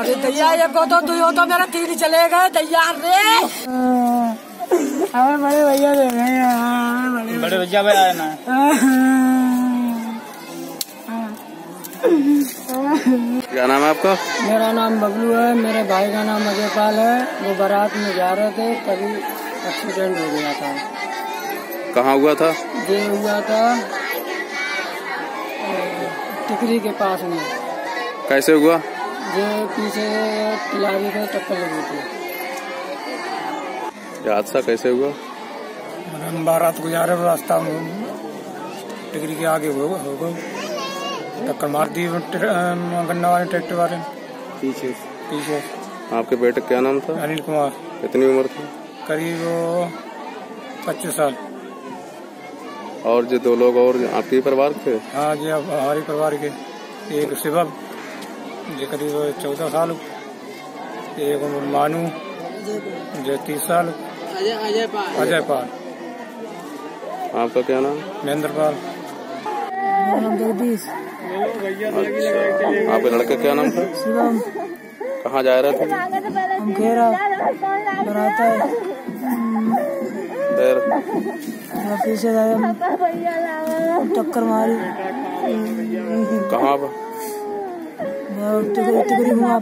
अरे दैया ये को तो तू हो तो मेरा तीन चले गए दैया रे हमारे बड़े भैया दे रहे बड़े भैया भाई आए ना। क्या नाम है आपका? मेरा नाम बबलू है मेरे भाई का नाम अजयपाल है। वो बारात में जा रहे थे तभी एक्सीडेंट हो गया था। कहाँ हुआ था? ये हुआ था टिकरी के पास में। कैसे हुआ? ये पीछे तिलारी को टक्कर लगी थी। हादसा कैसे हुआ? हम बारात को जा रहे रास्ता में टिकरी के आगे हो हो गए। टक्कर मार दी गन्ना वाले ट्रैक्टर वाले पीछे। पीछे। आपके बेटे क्या नाम था? अनिल कुमार। कितनी उम्र थी? करीब पच्चीस साल। और जो दो लोग और आपके परिवार थे हाँ जी हमारे परिवार के। एक शिवम जो करीब चौदह साल एक मानू जो तीस साल। अजय पाल। आपका क्या नाम? महेंद्र पाल। जगदीश। आपके लड़के क्या नाम था? शिवम। कहाँ जा रहे थे? हम घेरा बराता है। पीछे टक्कर मारी। कहाँ पर टिकरी टिकरी घुमा